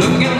Look at